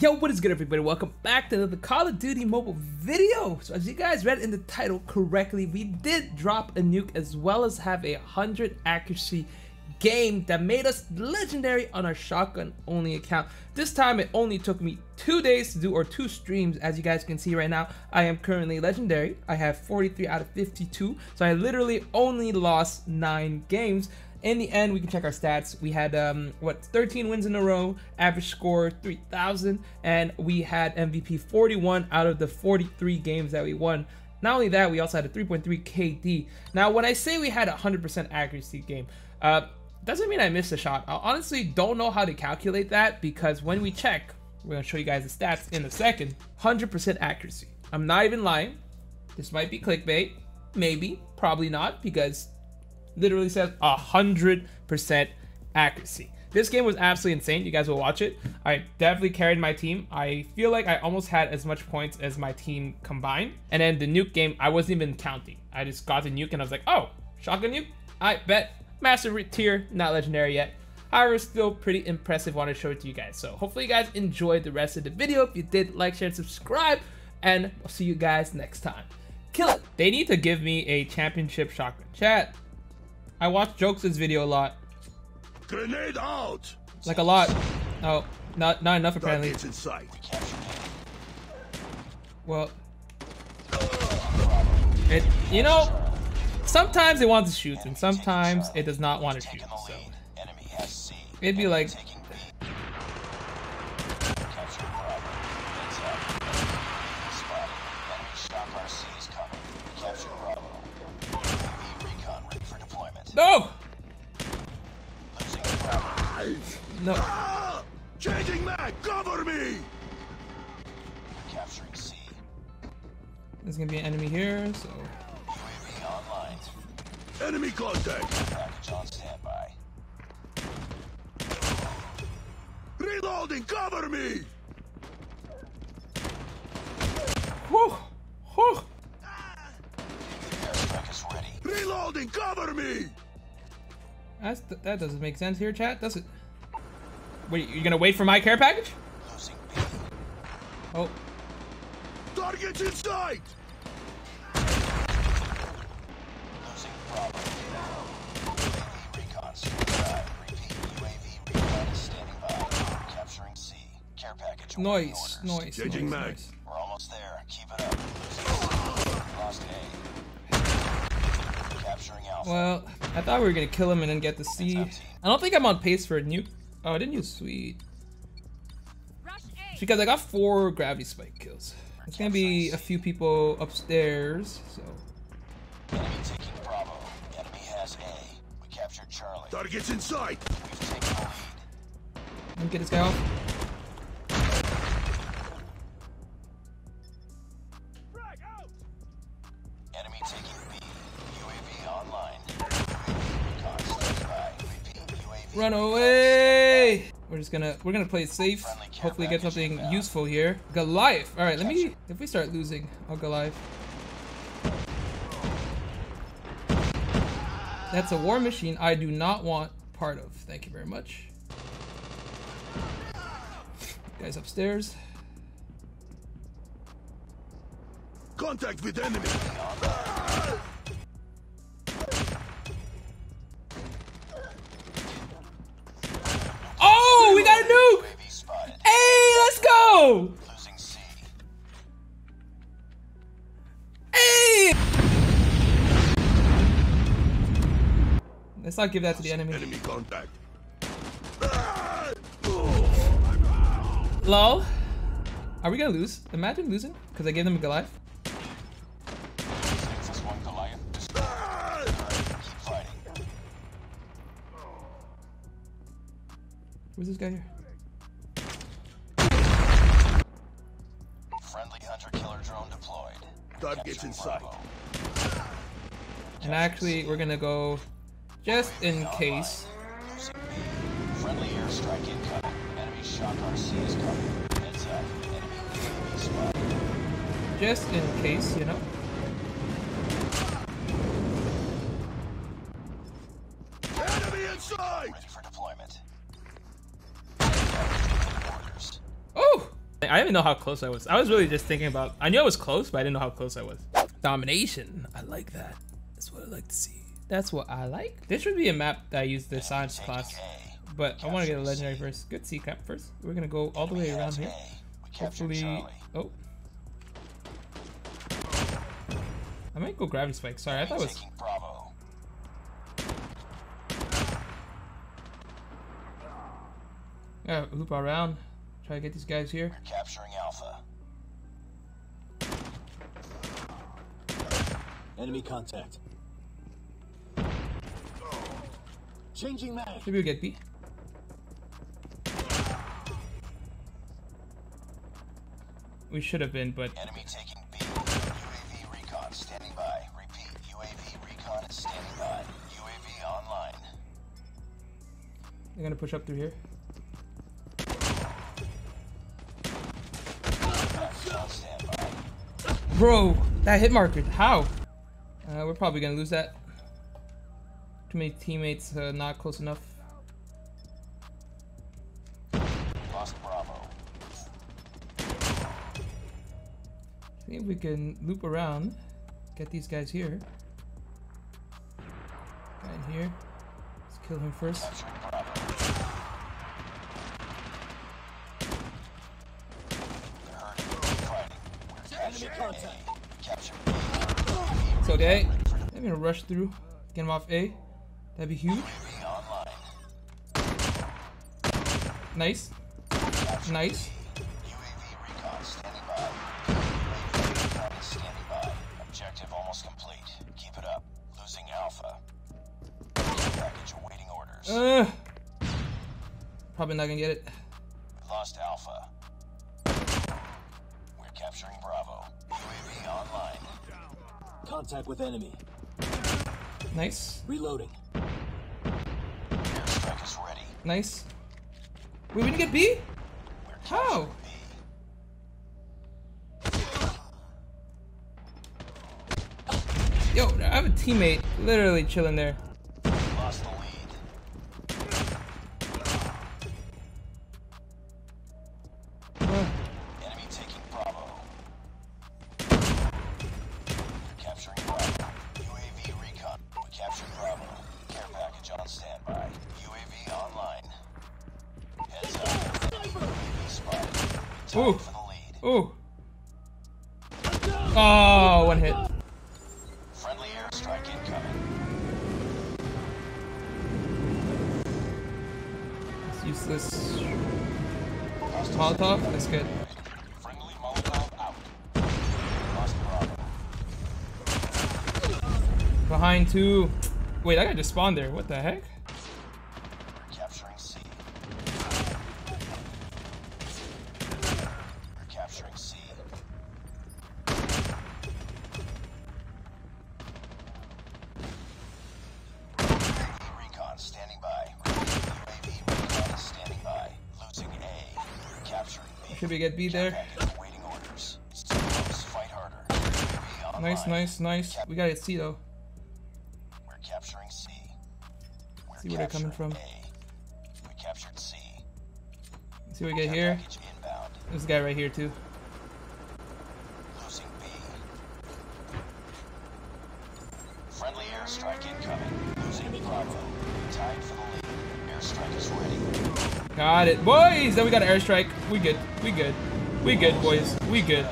Yo, what is good everybody? Welcome back to another Call of Duty mobile video. So as you guys read in the title correctly, we did drop a nuke as well as have a 100 accuracy game that made us legendary on our shotgun only account. This time it only took me two days to do or two streams as you guys can see right now. I am currently legendary. I have 43 out of 52 so I literally only lost 9 games in the end, we can check our stats. We had um, what 13 wins in a row, average score 3,000, and we had MVP 41 out of the 43 games that we won. Not only that, we also had a 3.3 KD. Now, when I say we had a 100% accuracy game, uh, doesn't mean I missed a shot. I honestly don't know how to calculate that because when we check, we're gonna show you guys the stats in a second. 100% accuracy. I'm not even lying. This might be clickbait. Maybe, probably not, because literally says 100% accuracy. This game was absolutely insane. You guys will watch it. I definitely carried my team. I feel like I almost had as much points as my team combined. And then the nuke game, I wasn't even counting. I just got the nuke and I was like, oh, shotgun nuke? I bet. Master tier, not legendary yet. However, still pretty impressive. Want to show it to you guys. So hopefully you guys enjoyed the rest of the video. If you did, like, share, and subscribe. And I'll see you guys next time. Kill it. They need to give me a championship shotgun. Chat, I watch Jokes' video a lot. Grenade out! Like a lot. Oh, not not enough apparently. Targets in sight. Well, it you know, sometimes it wants to shoot and sometimes it does not want to shoot. So it'd be like. No! No. Changing mag! Cover me! Capturing C. There's gonna be an enemy here, so. Enemy contact! Package on standby. Reloading! Cover me! Whew! Whew! Airstrike is ready. Reloading! Cover me! That's, that doesn't make sense here, chat, does it? Wait, you gonna wait for my care package? Oh, Targets in sight! Care package. awaiting noise, orders. noise, Changing noise, mag. noise. We're almost there. Keep it up. Lost A. Capturing Alpha. Well, I thought we were gonna kill him and then get the C. I don't think I'm on pace for a nuke. Oh, I didn't use sweet. It's because I got four gravity spike kills. There's gonna be a few people upstairs, so. Enemy taking Bravo. Enemy has A. We captured Charlie. Targets in sight! We've taken the lead. Let me get this guy off. Run away! We're just gonna we're gonna play it safe. Hopefully get something useful here. Goliath. All right, let me. If we start losing, I'll Goliath. That's a war machine I do not want part of. Thank you very much. Guys upstairs. Contact with enemy! Go! Hey! Let's not give that to the enemy. Enemy contact. Lol. Are we gonna lose? Imagine losing because I gave them a Goliath. This one Goliath. Destroyed. Fighting. Where's this guy here? Friendly hunter killer drone deployed. Targets in sight. And actually, we're gonna go just in case. Losing B. Friendly airstrike incoming. Enemy shock RC is coming. Heads up. Enemy UAV spotted. Just in case, you know. Sight! Ready for deployment. I didn't even know how close I was. I was really just thinking about. I knew I was close, but I didn't know how close I was. Domination. I like that. That's what I like to see. That's what I like. This should be a map that I use the science class, but I want to get a legendary first. Good C cap first. We're gonna go all the way around here. A. We captured Hopefully, oh. I might go gravity spike. Sorry, I thought it was. Bravo. Yeah, hoop around. Try to get these guys here. We're capturing Alpha. Enemy contact. Changing mag. Maybe we'll get B. We should have been, but Enemy taking B. UAV recon standing by. Repeat. UAV recon is standing by. UAV online. they're gonna push up through here. Bro, that hit marker. How? Uh, we're probably gonna lose that. Too many teammates uh, not close enough. Lost Bravo. I think we can loop around, get these guys here. Guy in here. Let's kill him first. We're capturing A. Capturing B. It's okay. I'm gonna rush through, get him off A. That'd be huge. Nice. Nice. UAV recon standing by. UAV recon is standing by. Objective almost complete. Keep it up. Losing Alpha. Package awaiting orders. Uh, probably not gonna get it. We lost Alpha. Capturing Bravo. UAV online. Contact with enemy. Nice. Reloading. Airstrike is ready. Nice. Wait, we didn't get B? How? B. Yo, I have a teammate literally chilling there. Ooh. tied for ooh. Oh, one hit. Friendly airstrike incoming. It's useless. Hostile Molotov? That's good. Friendly Molotov out. Lost Bravo. Behind two. Wait, that guy just spawned there. What the heck? We're capturing C. Capturing C. Recon standing by. UAV recon standing by. Losing A. We're capturing B. Should we get B there? Awaiting orders. Fight harder. Nice, nice, nice. We gotta get C though. We're capturing C. We're See where they're coming from. A. We captured C. See what we get here. This guy right here too. Losing B. Friendly airstrike incoming. Losing Bravo. Tied for the lead. Airstrike is ready. Got it, boys. Then we got an airstrike. We good. We good. We good, boys. We good.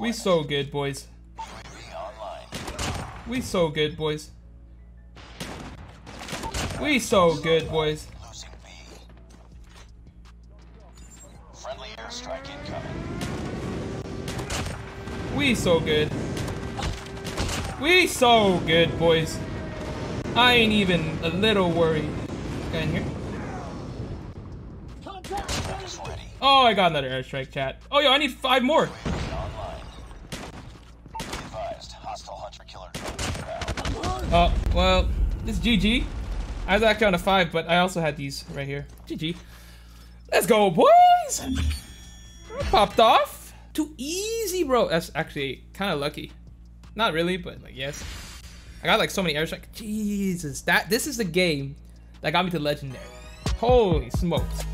We so good, boys. We so good, boys. We so good, boys. We so good. We so good, boys. I ain't even a little worried. Guy in here. Oh, I got another airstrike, chat. Oh, yo, I need five more. Oh, well, this is GG. I was actually on a five, but I also had these right here. GG. Let's go, boys! Popped off. Too easy, bro. That's actually kind of lucky. Not really, but like, yes. I got like so many airstrikes. Jesus, that this is the game that got me to legendary. Holy smokes.